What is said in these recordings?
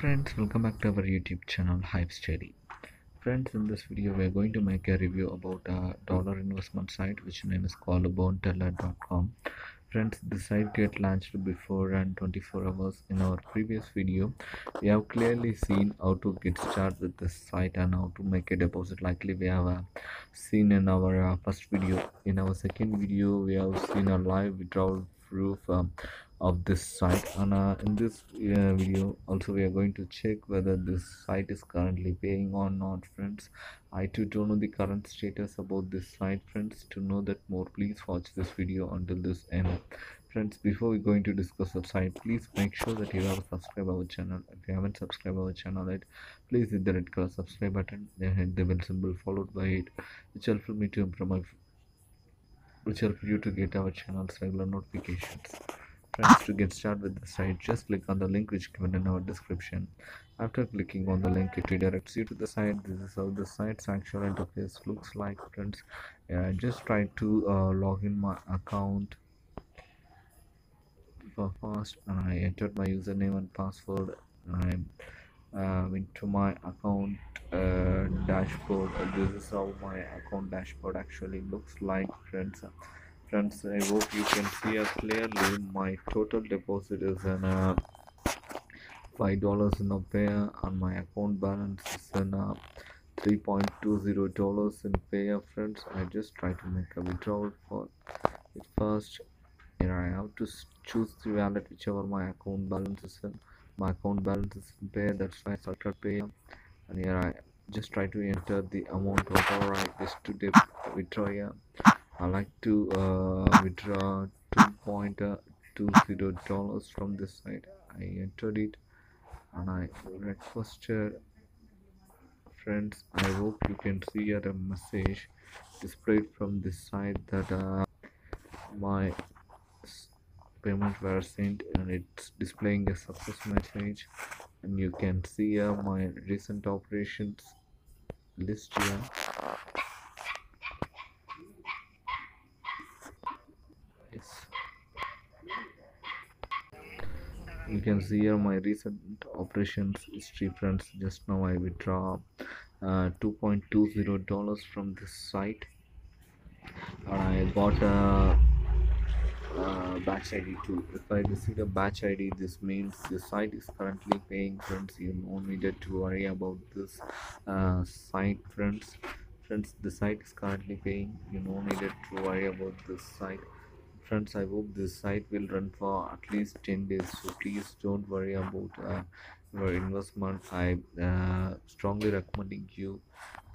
friends welcome back to our youtube channel hyips daily. Friends in this video we are going to make a review about a dollar investment site which name is called bruntler.com friends the site get launched before and 24 hours in our previous video. We have clearly seen how to get started with this site and how to make a deposit. Likely we have uh, seen in our uh, first video. In our second video we have seen a live withdrawal proof um, of this site. And uh, in this uh, video also we are going to check whether this site is currently paying or not friends. I too don't know the current status about this site friends. To know that more please watch this video until this end. Friends before we going to discuss the site please make sure that you have subscribed our channel. If you haven't subscribed our channel yet please hit the red color subscribe button then hit the bell symbol followed by it which help me to improve my which help you to get our channel's regular notifications friends to get started with the site just click on the link which given in our description. After clicking on the link it redirects you to the site. This is how the site's actual interface looks like friends. Yeah, just try to uh, log in my account. For first and i entered my username and password. I uh, went to my account uh, dashboard. This is how my account dashboard actually looks like friends friends i hope you can see it clearly. My total deposit is in uh, five dollars in a Payeer and my account balance is in uh, 3.20 dollars in Payeer friends. I just try to make a withdrawal for it first. Here i have to choose the wallet whichever my account balance is in. My account balance is in Payeer that's why i selected Payeer and here i just try to enter the amount whatever i wish to withdraw here I like to uh, withdraw 2.20 dollars from this site. I entered it and I requested friends. I hope you can see a message displayed from this site that uh, my payment were sent and it's displaying a success message and you can see here my recent operations list here you can see here my recent operations history friends. Just now i withdraw uh, 2.20 dollars from this site. And i bought a, batch id too. If i receive a batch id this means the site is currently paying friends. You no needed to worry about this uh, site friends. Friends the site is currently paying. You no needed to worry about this site friends i hope this site will run for at least 10 days. So please don't worry about uh, your investment. I uh, strongly recommending you.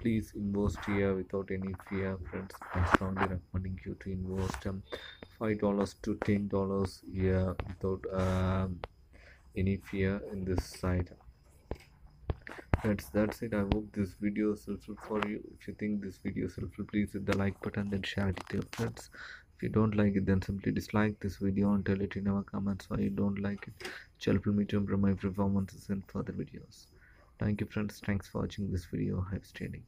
Please invest here without any fear friends. I strongly recommending you to invest um, five dollars to ten dollars here without um, any fear in this site. Friends that's it. I hope this video is helpful for you. If you think this video is helpful please hit the like button then share it with your friends if you don't like it then simply dislike this video and tell it in our comments why you don't like it. Which help me to improve my performances in further videos. Thank you friends. Thanks for watching this video. Hyips Daily